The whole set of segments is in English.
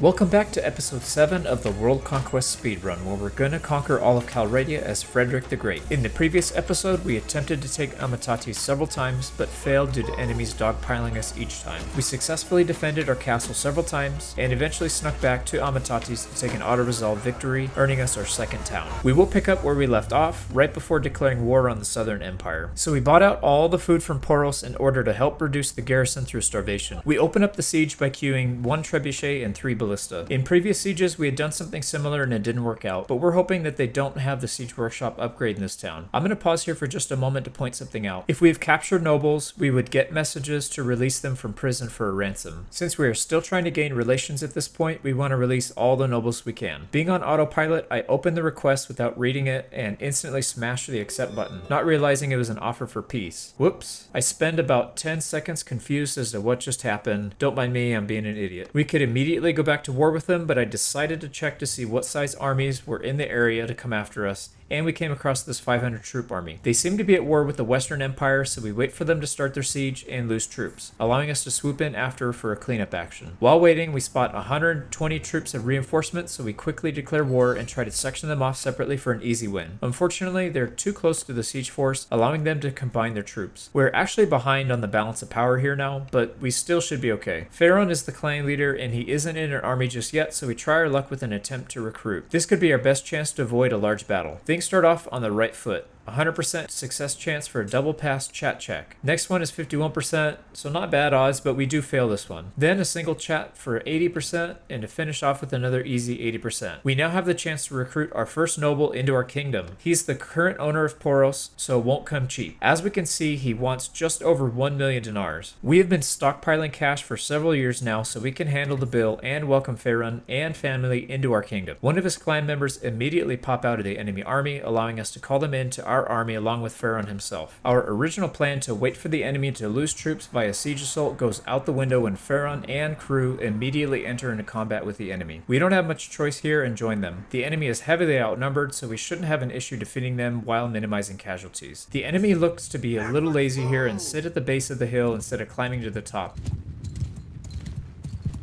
Welcome back to episode 7 of the World Conquest Speedrun, where we're gonna conquer all of Calradia as Frederick the Great. In the previous episode, we attempted to take Amitatys several times, but failed due to enemies dogpiling us each time. We successfully defended our castle several times, and eventually snuck back to Amitatys to take an auto-resolve victory, earning us our second town. We will pick up where we left off, right before declaring war on the Southern Empire. So we bought out all the food from Poros in order to help reduce the garrison through starvation. We open up the siege by queuing one trebuchet and three ballista. In previous sieges, we had done something similar and it didn't work out, but we're hoping that they don't have the siege workshop upgrade in this town. I'm going to pause here for just a moment to point something out. If we've captured nobles, we would get messages to release them from prison for a ransom. Since we are still trying to gain relations at this point, we want to release all the nobles we can. Being on autopilot, I opened the request without reading it and instantly smashed the accept button, not realizing it was an offer for peace. Whoops. I spend about 10 seconds confused as to what just happened. Don't mind me, I'm being an idiot. We could immediately go back to war with them, but I decided to check to see what size armies were in the area to come after us, and we came across this 500 troop army. They seem to be at war with the Western Empire, so we wait for them to start their siege and lose troops, allowing us to swoop in after for a cleanup action. While waiting, we spot 120 troops of reinforcements, so we quickly declare war and try to section them off separately for an easy win. Unfortunately, they're too close to the siege force, allowing them to combine their troops. We're actually behind on the balance of power here now, but we still should be okay. Pharaon is the clan leader, and he isn't in an army just yet, so we try our luck with an attempt to recruit. This could be our best chance to avoid a large battle. Things start off on the right foot. 100% success chance for a double pass chat check. Next one is 51%, so not bad odds, but we do fail this one. Then a single chat for 80%, and to finish off with another easy 80%. We now have the chance to recruit our first noble into our kingdom. He's the current owner of Poros, so won't come cheap. As we can see, he wants just over 1 million dinars. We have been stockpiling cash for several years now, so we can handle the bill and welcome Pharaon and family into our kingdom. One of his clan members immediately pop out of the enemy army, allowing us to call them into our army along with Pharaon himself. Our original plan to wait for the enemy to lose troops via siege assault goes out the window when Pharaon and crew immediately enter into combat with the enemy. We don't have much choice here and join them. The enemy is heavily outnumbered, so we shouldn't have an issue defeating them while minimizing casualties. The enemy looks to be a little lazy here and sit at the base of the hill instead of climbing to the top.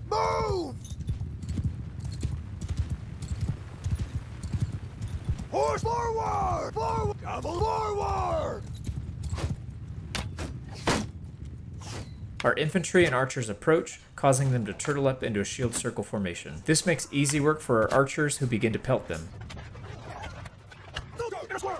Move! Horse forward! Forward! Double forward! Our infantry and archers approach, causing them to turtle up into a shield circle formation. This makes easy work for our archers who begin to pelt them. Go, go, get a square!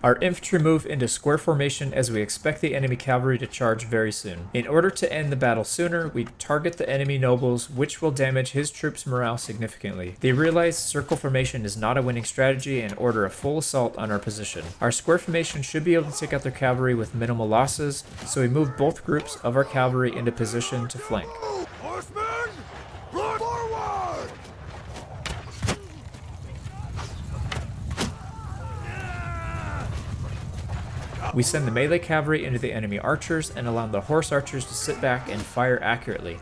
Our infantry move into square formation as we expect the enemy cavalry to charge very soon. In order to end the battle sooner, we target the enemy nobles, which will damage his troops' morale significantly. They realize circle formation is not a winning strategy and order a full assault on our position. Our square formation should be able to take out their cavalry with minimal losses, so we move both groups of our cavalry into position to flank. Horsemen! Run forward! We send the melee cavalry into the enemy archers and allow the horse archers to sit back and fire accurately.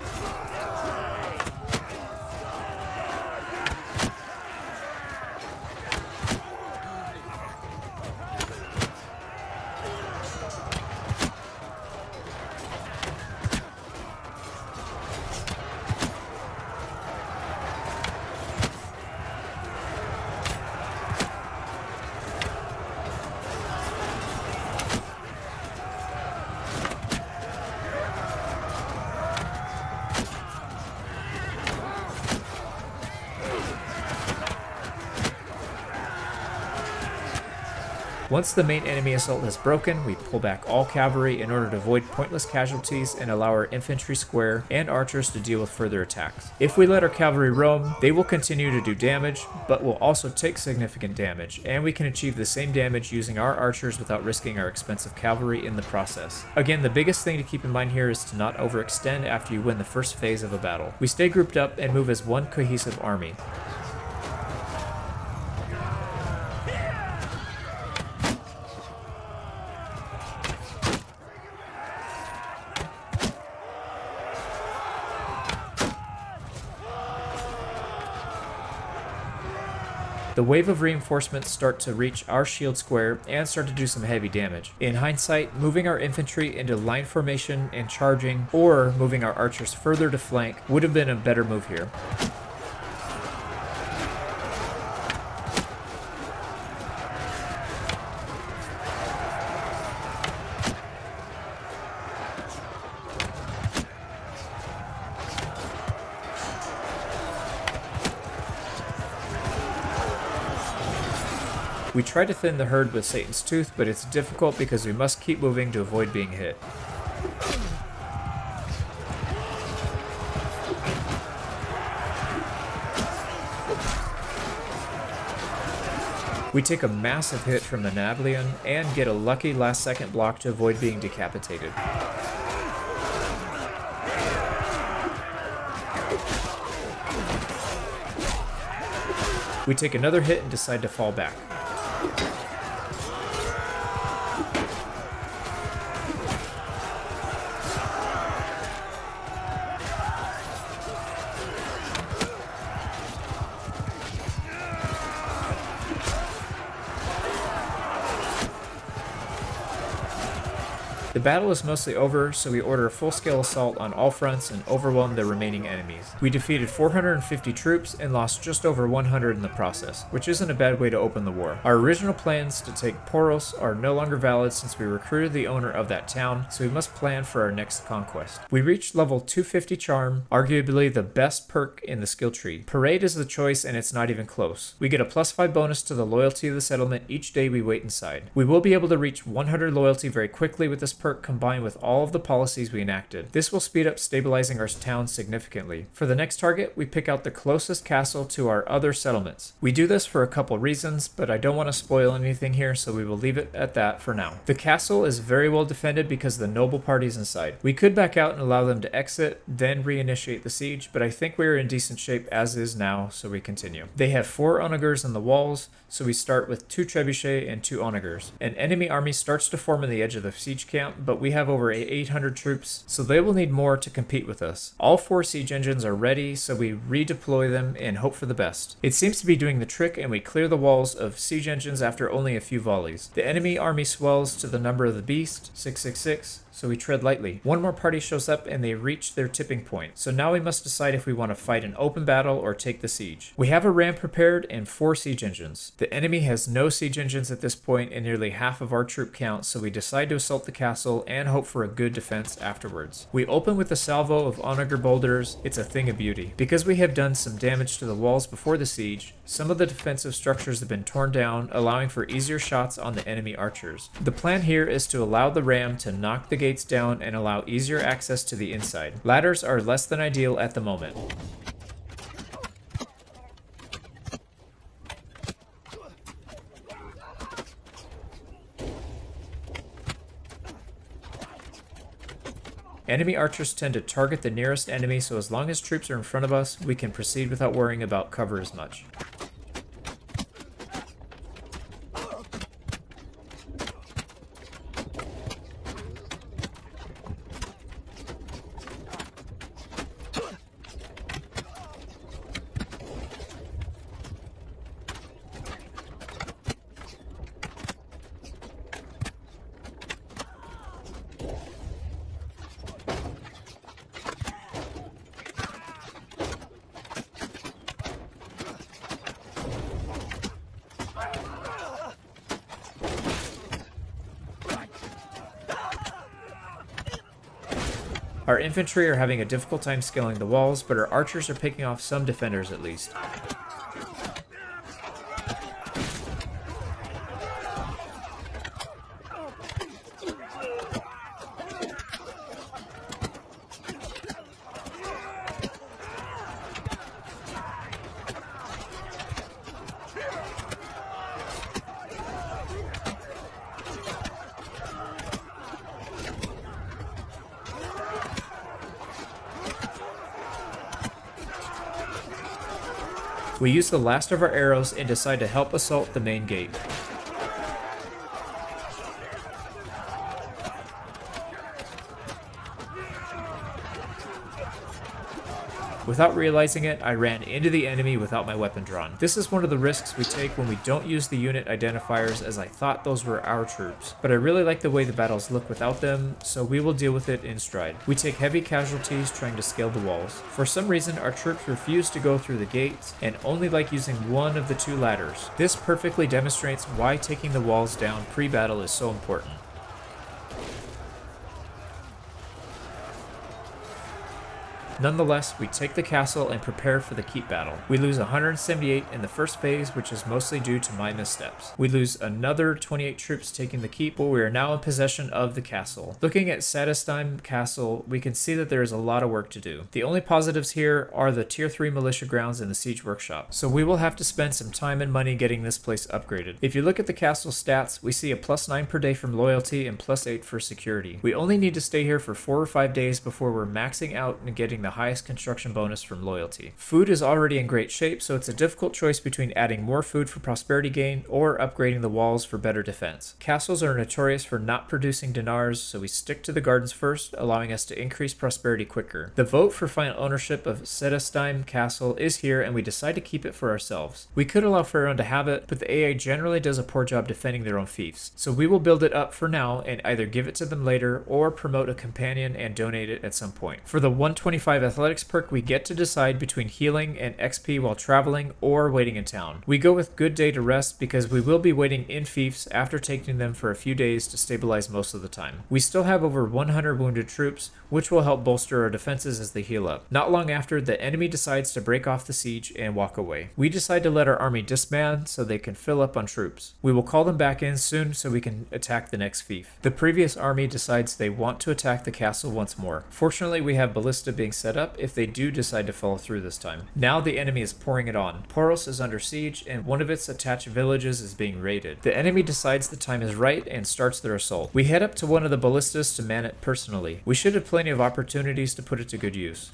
Once the main enemy assault is broken, we pull back all cavalry in order to avoid pointless casualties and allow our infantry square and archers to deal with further attacks. If we let our cavalry roam, they will continue to do damage, but will also take significant damage, and we can achieve the same damage using our archers without risking our expensive cavalry in the process. Again, the biggest thing to keep in mind here is to not overextend after you win the first phase of a battle. We stay grouped up and move as one cohesive army. The wave of reinforcements start to reach our shield square and start to do some heavy damage. In hindsight, moving our infantry into line formation and charging, or moving our archers further to flank, would have been a better move here. We try to thin the herd with Satan's Tooth, but it's difficult because we must keep moving to avoid being hit. We take a massive hit from the Napoleon and get a lucky last second block to avoid being decapitated. We take another hit and decide to fall back. The battle is mostly over, so we order a full-scale assault on all fronts and overwhelm the remaining enemies. We defeated 450 troops and lost just over 100 in the process, which isn't a bad way to open the war. Our original plans to take Poros are no longer valid since we recruited the owner of that town, so we must plan for our next conquest. We reached level 250 charm, arguably the best perk in the skill tree. Parade is the choice and it's not even close. We get a plus 5 bonus to the loyalty of the settlement each day we wait inside. We will be able to reach 100 loyalty very quickly with this perk perk combined with all of the policies we enacted. This will speed up stabilizing our town significantly. For the next target, we pick out the closest castle to our other settlements. We do this for a couple reasons, but I don't want to spoil anything here, so we will leave it at that for now. The castle is very well defended because the noble party is inside. We could back out and allow them to exit, then reinitiate the siege, but I think we are in decent shape as is now, so we continue. They have four onagers on the walls, so we start with two trebuchet and two onagers. An enemy army starts to form in the edge of the siege camp, but we have over 800 troops, so they will need more to compete with us. All four siege engines are ready, so we redeploy them and hope for the best. It seems to be doing the trick and we clear the walls of siege engines after only a few volleys. The enemy army swells to the number of the beast, 666, so we tread lightly. One more party shows up and they reach their tipping point. So now we must decide if we want to fight an open battle or take the siege. We have a ram prepared and four siege engines. The enemy has no siege engines at this point and nearly half of our troop count, so we decide to assault the castle and hope for a good defense afterwards. We open with a salvo of onager boulders. It's a thing of beauty. Because we have done some damage to the walls before the siege, some of the defensive structures have been torn down, allowing for easier shots on the enemy archers. The plan here is to allow the ram to knock the gates down and allow easier access to the inside. Ladders are less than ideal at the moment. Enemy archers tend to target the nearest enemy, so as long as troops are in front of us, we can proceed without worrying about cover as much. Our infantry are having a difficult time scaling the walls, but our archers are picking off some defenders at least. We use the last of our arrows and decide to help assault the main gate. Without realizing it, I ran into the enemy without my weapon drawn. This is one of the risks we take when we don't use the unit identifiers as I thought those were our troops. But I really like the way the battles look without them, so we will deal with it in stride. We take heavy casualties trying to scale the walls. For some reason, our troops refuse to go through the gates and only like using one of the two ladders. This perfectly demonstrates why taking the walls down pre-battle is so important. Nonetheless, we take the castle and prepare for the keep battle. We lose 178 in the first phase, which is mostly due to my missteps. We lose another 28 troops taking the keep, but we are now in possession of the castle. Looking at Sestadeim Castle, we can see that there is a lot of work to do. The only positives here are the tier 3 militia grounds and the siege workshop, so we will have to spend some time and money getting this place upgraded. If you look at the castle stats, we see a plus 9 per day from loyalty and plus 8 for security. We only need to stay here for 4 or 5 days before we're maxing out and getting the highest construction bonus from loyalty. Food is already in great shape, so it's a difficult choice between adding more food for prosperity gain or upgrading the walls for better defense. Castles are notorious for not producing dinars, so we stick to the gardens first, allowing us to increase prosperity quicker. The vote for final ownership of Sestadeim Castle is here, and we decide to keep it for ourselves. We could allow Pharaoh to have it, but the AI generally does a poor job defending their own fiefs, so we will build it up for now and either give it to them later or promote a companion and donate it at some point. For the 125 athletics perk, we get to decide between healing and XP while traveling or waiting in town. We go with good day to rest because we will be waiting in fiefs after taking them for a few days to stabilize most of the time. We still have over 100 wounded troops, which will help bolster our defenses as they heal up. Not long after, the enemy decides to break off the siege and walk away. We decide to let our army disband so they can fill up on troops. We will call them back in soon so we can attack the next fief. The previous army decides they want to attack the castle once more. Fortunately, we have ballista being set up if they do decide to follow through this time. Now the enemy is pouring it on. Poros is under siege and one of its attached villages is being raided. The enemy decides the time is right and starts their assault. We head up to one of the ballistas to man it personally. We should have plenty of opportunities to put it to good use.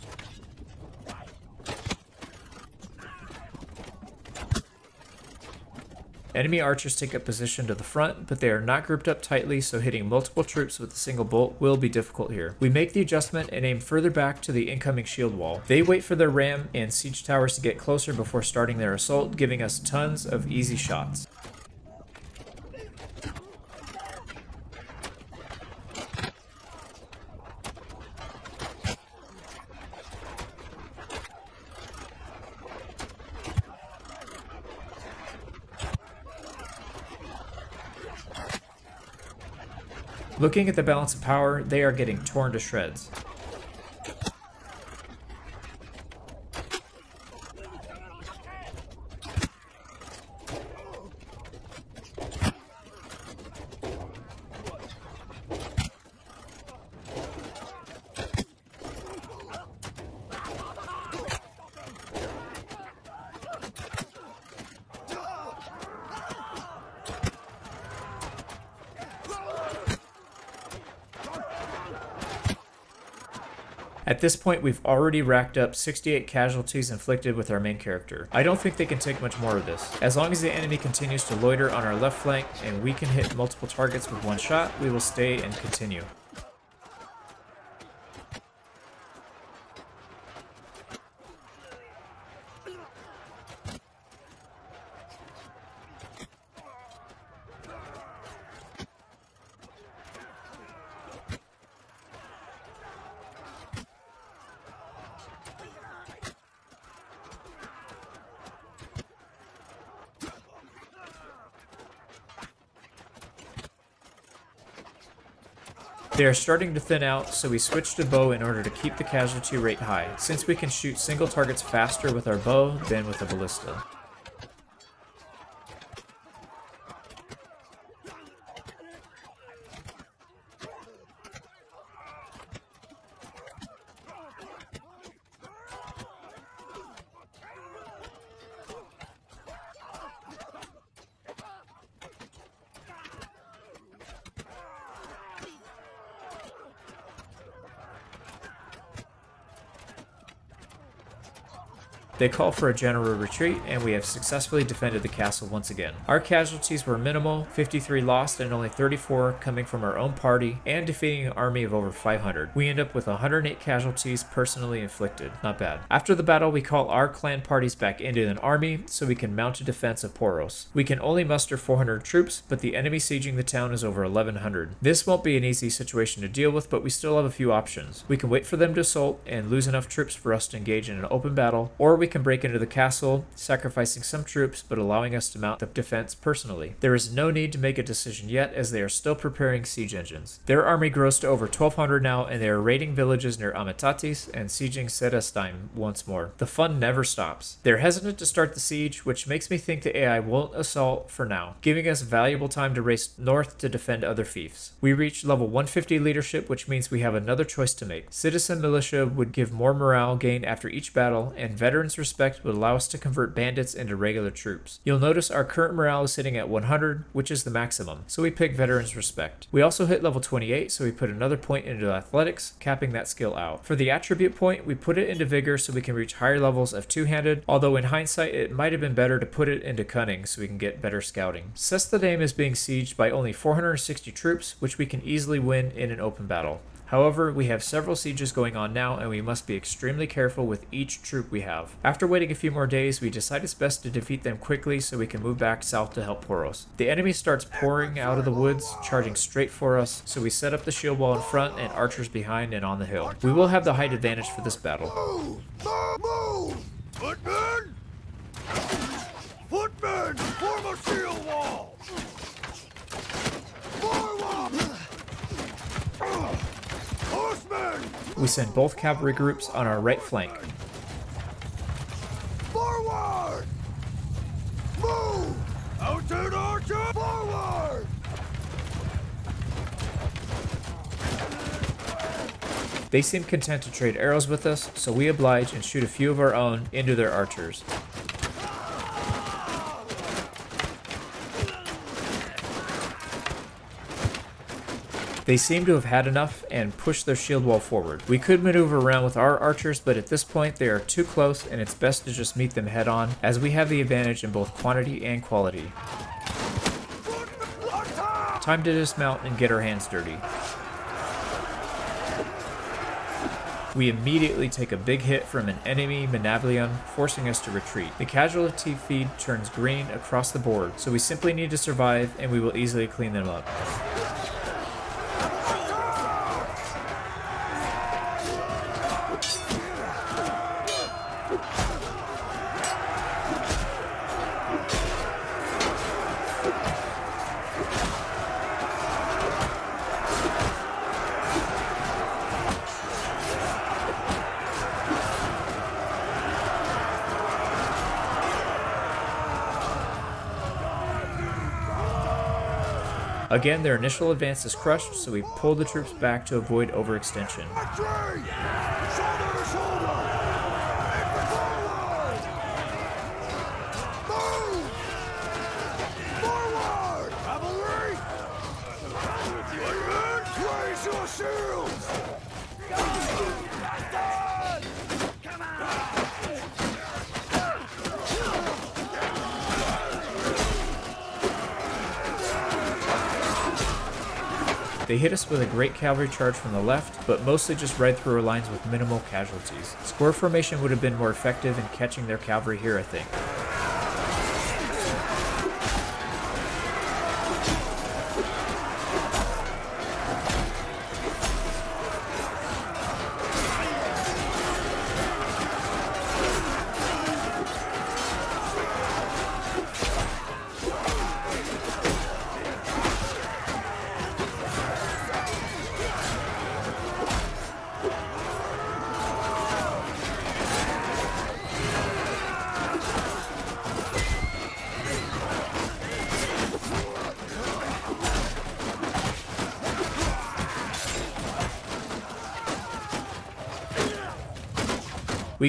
Enemy archers take up position to the front, but they are not grouped up tightly, so hitting multiple troops with a single bolt will be difficult here. We make the adjustment and aim further back to the incoming shield wall. They wait for their ram and siege towers to get closer before starting their assault, giving us tons of easy shots. Looking at the balance of power, they are getting torn to shreds. At this point, we've already racked up 68 casualties inflicted with our main character. I don't think they can take much more of this. As long as the enemy continues to loiter on our left flank and we can hit multiple targets with one shot, we will stay and continue. They are starting to thin out, so we switch to bow in order to keep the casualty rate high, since we can shoot single targets faster with our bow than with a ballista. They call for a general retreat, and we have successfully defended the castle once again. Our casualties were minimal 53 lost and only 34 coming from our own party, and defeating an army of over 500. We end up with 108 casualties personally inflicted. Not bad. After the battle, we call our clan parties back into an army so we can mount a defense of Poros. We can only muster 400 troops, but the enemy sieging the town is over 1100. This won't be an easy situation to deal with, but we still have a few options. We can wait for them to assault and lose enough troops for us to engage in an open battle, or we can break into the castle, sacrificing some troops but allowing us to mount the defense personally. There is no need to make a decision yet as they are still preparing siege engines. Their army grows to over 1200 now and they are raiding villages near Amitatys and sieging Sestadeim once more. The fun never stops. They're hesitant to start the siege, which makes me think the AI won't assault for now, giving us valuable time to race north to defend other fiefs. We reach level 150 leadership, which means we have another choice to make. Citizen militia would give more morale gain after each battle, and veterans respect would allow us to convert bandits into regular troops. You'll notice our current morale is sitting at 100, which is the maximum, so we pick veterans respect. We also hit level 28, so we put another point into athletics, capping that skill out. For the attribute point, we put it into vigor so we can reach higher levels of two-handed, although in hindsight it might have been better to put it into cunning so we can get better scouting. Sestadeim is being sieged by only 460 troops, which we can easily win in an open battle. However, we have several sieges going on now and we must be extremely careful with each troop we have. After waiting a few more days, we decide it's best to defeat them quickly so we can move back south to help Poros. The enemy starts pouring out of the woods, charging straight for us, so we set up the shield wall in front and archers behind and on the hill. We will have the height advantage for this battle. Move! Move! Form a shield wall! Forward! We send both cavalry groups on our right flank. Forward! Move! Mounted archer! Forward! They seem content to trade arrows with us, so we oblige and shoot a few of our own into their archers. They seem to have had enough and pushed their shield wall forward. We could maneuver around with our archers, but at this point they are too close and it's best to just meet them head on, as we have the advantage in both quantity and quality. Time to dismount and get our hands dirty. We immediately take a big hit from an enemy Menavlion, forcing us to retreat. The casualty feed turns green across the board, so we simply need to survive and we will easily clean them up. Again, their initial advance is crushed, so we pull the troops back to avoid overextension. Shoulder to shoulder! They hit us with a great cavalry charge from the left, but mostly just right through our lines with minimal casualties. Square formation would have been more effective in catching their cavalry here, I think.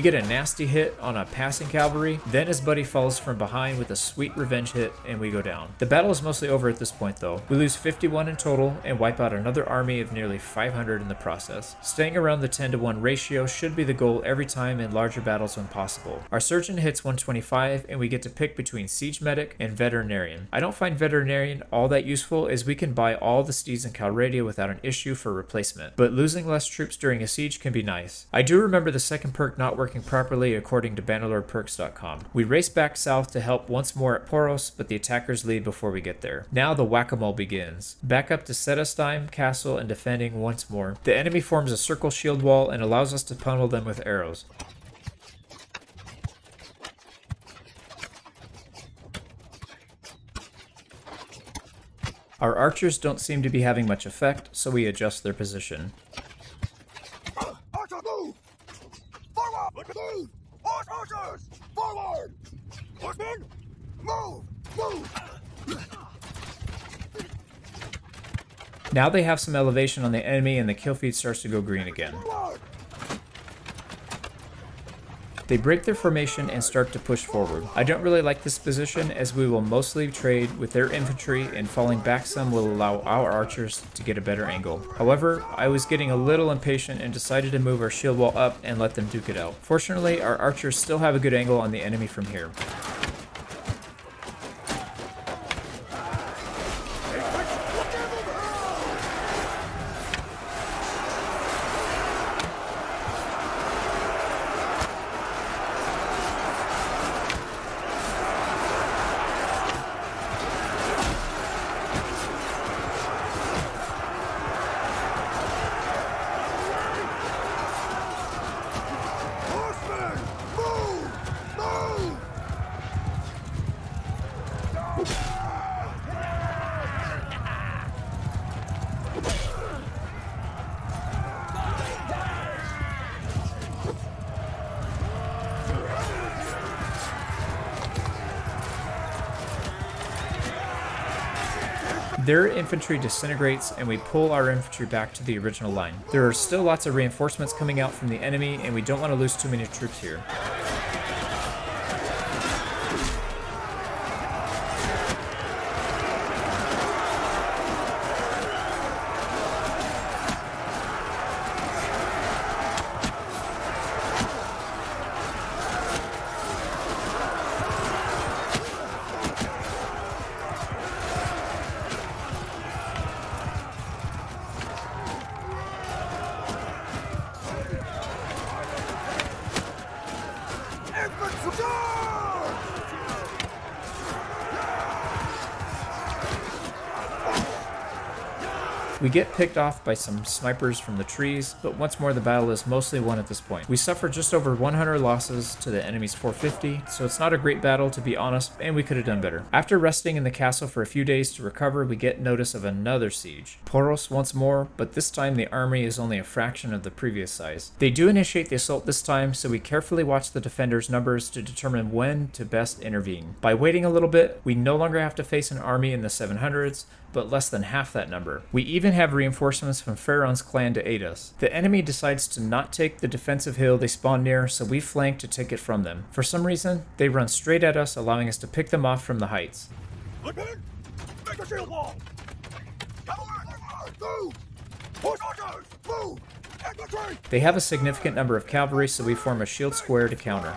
Get a nasty hit on a passing cavalry, then his buddy falls from behind with a sweet revenge hit and we go down. The battle is mostly over at this point though. We lose 51 in total and wipe out another army of nearly 500 in the process. Staying around the 10 to 1 ratio should be the goal every time in larger battles when possible. Our surgeon hits 125 and we get to pick between siege medic and veterinarian. I don't find veterinarian all that useful as we can buy all the steeds in Calradia without an issue for replacement, but losing less troops during a siege can be nice. I do remember the second perk not working properly according to bannerlordperks.com. We race back south to help once more at Poros, but the attackers leave before we get there. Now the whack-a-mole begins. Back up to Sestadeim Castle and defending once more. The enemy forms a circle shield wall and allows us to pummel them with arrows. Our archers don't seem to be having much effect, so we adjust their position. Archer, move! Forward! Move! Archers! Forward! Horsemen! Move! Move! Now they have some elevation on the enemy and the kill feed starts to go green again. Forward! They break their formation and start to push forward. I don't really like this position as we will mostly trade with their infantry and falling back some will allow our archers to get a better angle. However, I was getting a little impatient and decided to move our shield wall up and let them duke it out. Fortunately, our archers still have a good angle on the enemy from here. Their infantry disintegrates and we pull our infantry back to the original line. There are still lots of reinforcements coming out from the enemy and we don't want to lose too many troops here. Get picked off by some snipers from the trees, but once more the battle is mostly won at this point. We suffer just over 100 losses to the enemy's 450, so it's not a great battle to be honest, and we could have done better. After resting in the castle for a few days to recover, we get notice of another siege. Poros once more, but this time the army is only a fraction of the previous size. They do initiate the assault this time, so we carefully watch the defenders' numbers to determine when to best intervene. By waiting a little bit, we no longer have to face an army in the 700s, but less than half that number. We even have reinforcements from Pharaoh's clan to aid us. The enemy decides to not take the defensive hill they spawn near, so we flank to take it from them. For some reason, they run straight at us, allowing us to pick them off from the heights. They have a significant number of cavalry, so we form a shield square to counter.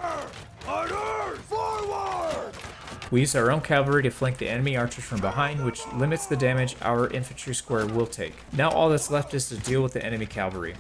Forward! We use our own cavalry to flank the enemy archers from behind, which limits the damage our infantry square will take. Now all that's left is to deal with the enemy cavalry.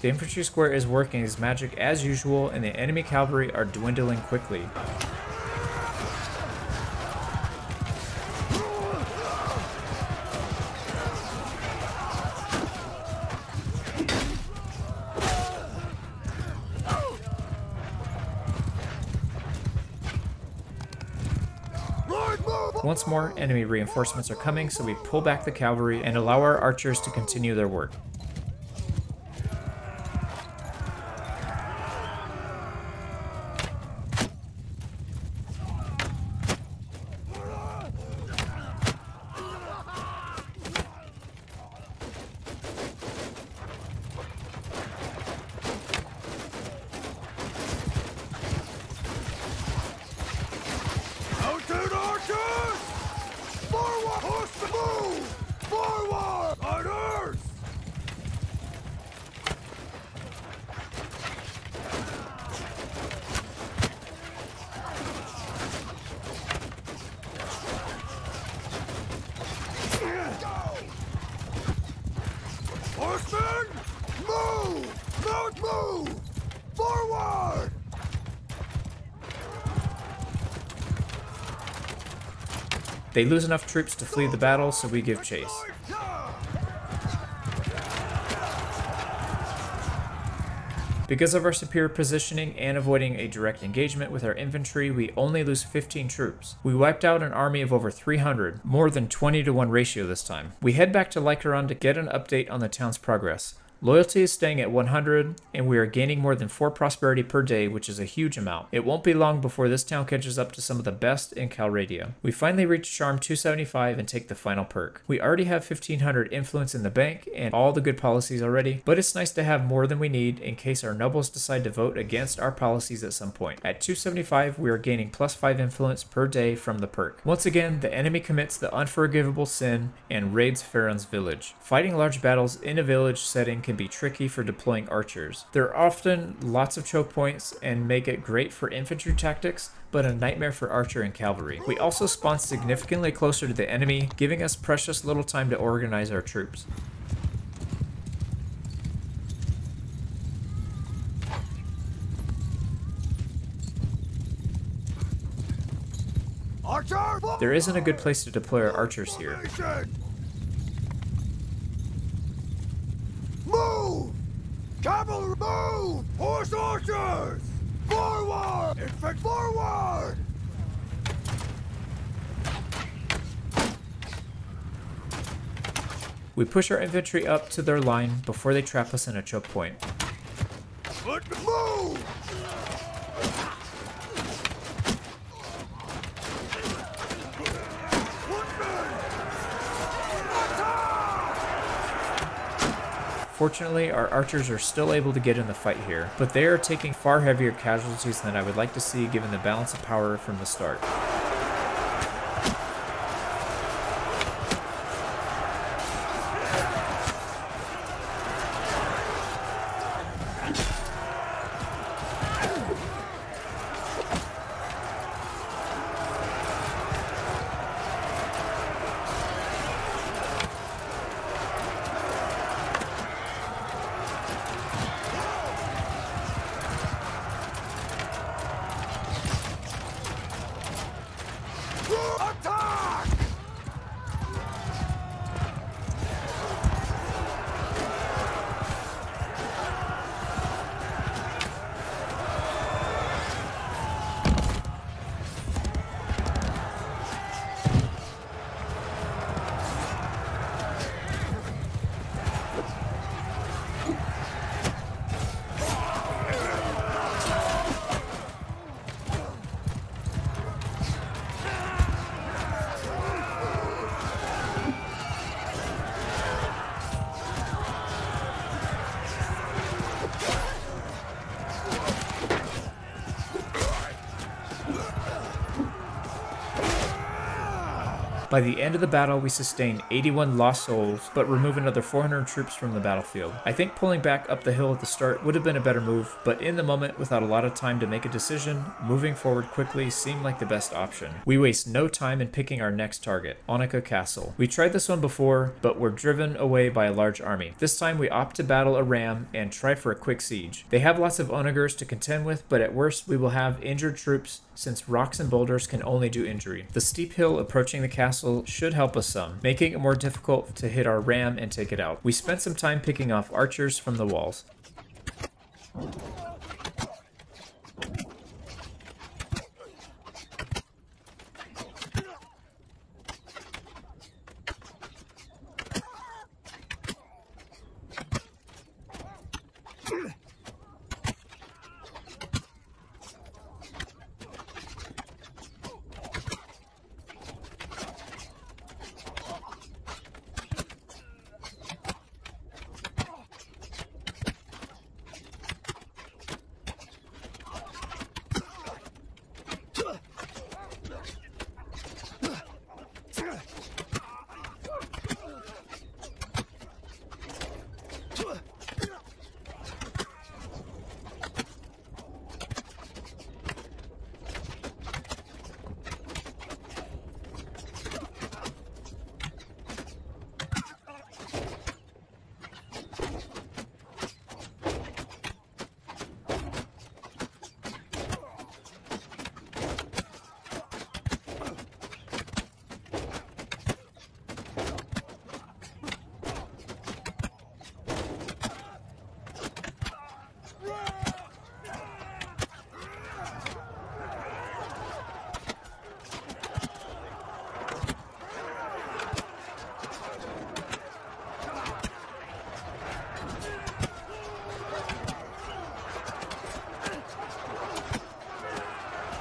The infantry square is working its magic as usual and the enemy cavalry are dwindling quickly. Once more, enemy reinforcements are coming, so we pull back the cavalry and allow our archers to continue their work. Forward! Horsemen move! Forward! Riders! Horsemen! Move! Mount move! Forward! They lose enough troops to flee the battle, so we give chase. Because of our superior positioning and avoiding a direct engagement with our infantry, we only lose 15 troops. We wiped out an army of over 300, more than 20 to 1 ratio this time. We head back to Lycaron to get an update on the town's progress. Loyalty is staying at 100, and we are gaining more than 4 prosperity per day, which is a huge amount. It won't be long before this town catches up to some of the best in Calradia. We finally reach Charm 275 and take the final perk. We already have 1500 influence in the bank and all the good policies already, but it's nice to have more than we need in case our nobles decide to vote against our policies at some point. At 275, we are gaining plus 5 influence per day from the perk. Once again, the enemy commits the unforgivable sin and raids Farron's village. Fighting large battles in a village setting can be tricky for deploying archers. There are often lots of choke points and make it great for infantry tactics, but a nightmare for archer and cavalry. We also spawn significantly closer to the enemy, giving us precious little time to organize our troops. Archer! There isn't a good place to deploy our archers here. Formation! Move! Cavalry move! Horse archers! Forward! Infant forward! We push our infantry up to their line before they trap us in a choke point. Move! Fortunately, our archers are still able to get in the fight here, but they are taking far heavier casualties than I would like to see given the balance of power from the start. By the end of the battle, we sustained 81 lost souls, but remove another 400 troops from the battlefield. I think pulling back up the hill at the start would have been a better move, but in the moment, without a lot of time to make a decision, moving forward quickly seemed like the best option. We waste no time in picking our next target, Onika Castle. We tried this one before, but were driven away by a large army. This time we opt to battle a ram and try for a quick siege. They have lots of onagers to contend with, but at worst we will have injured troops since rocks and boulders can only do injury. The steep hill approaching the castle should help us some, making it more difficult to hit our ram and take it out. We spent some time picking off archers from the walls.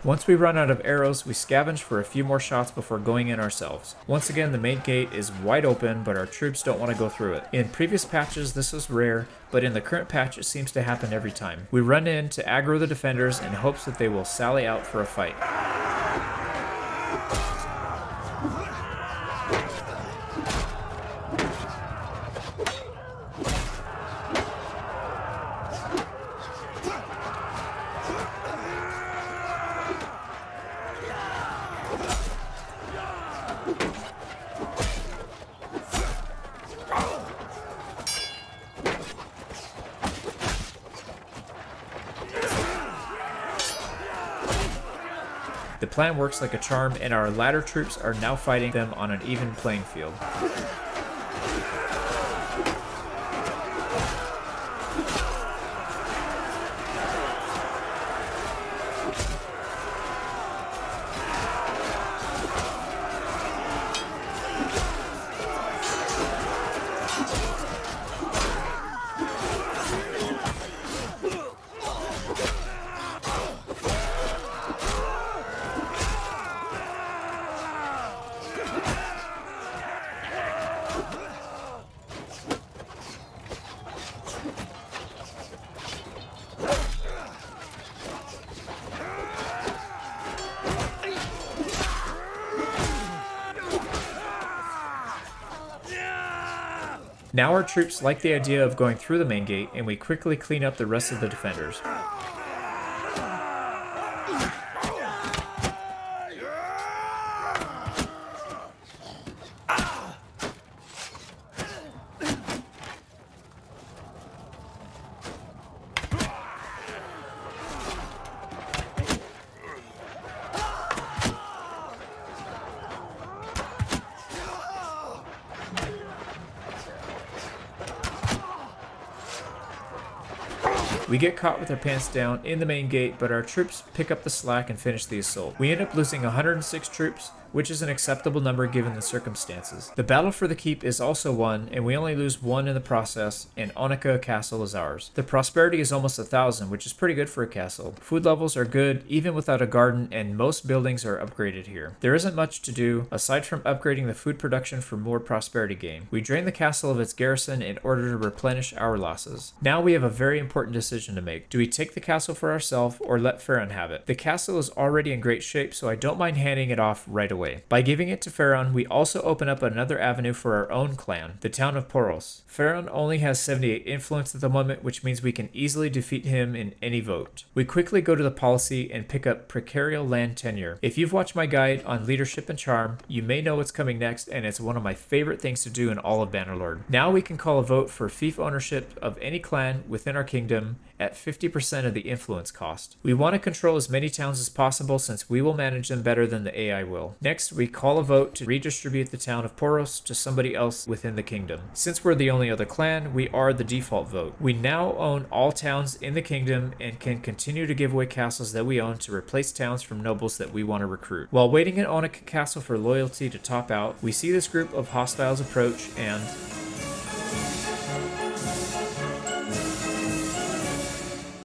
Once we run out of arrows, we scavenge for a few more shots before going in ourselves. Once again, the main gate is wide open, but our troops don't want to go through it. In previous patches, this was rare, but in the current patch, it seems to happen every time. We run in to aggro the defenders in hopes that they will sally out for a fight. Plan works like a charm, and our ladder troops are now fighting them on an even playing field. Now our troops like the idea of going through the main gate, and we quickly clean up the rest of the defenders. We get caught with our pants down in the main gate, but our troops pick up the slack and finish the assault. We end up losing 106 troops, which is an acceptable number given the circumstances. The battle for the keep is also won, and we only lose one in the process, and Onika Castle is ours. The prosperity is almost a thousand, which is pretty good for a castle. Food levels are good, even without a garden, and most buildings are upgraded here. There isn't much to do, aside from upgrading the food production for more prosperity gain. We drain the castle of its garrison in order to replenish our losses. Now we have a very important decision to make. Do we take the castle for ourselves, or let Farron have it? The castle is already in great shape, so I don't mind handing it off right away away. By giving it to Farron, we also open up another avenue for our own clan, the town of Poros. Farron only has 78 influence at the moment, which means we can easily defeat him in any vote. We quickly go to the policy and pick up precarial land tenure. If you've watched my guide on leadership and charm, you may know what's coming next, and it's one of my favorite things to do in all of Bannerlord. Now we can call a vote for fief ownership of any clan within our kingdom at 50% of the influence cost. We want to control as many towns as possible since we will manage them better than the AI will. Next, we call a vote to redistribute the town of Poros to somebody else within the kingdom. Since we're the only other clan, we are the default vote. We now own all towns in the kingdom and can continue to give away castles that we own to replace towns from nobles that we want to recruit. While waiting in Onika Castle for loyalty to top out, we see this group of hostiles approach and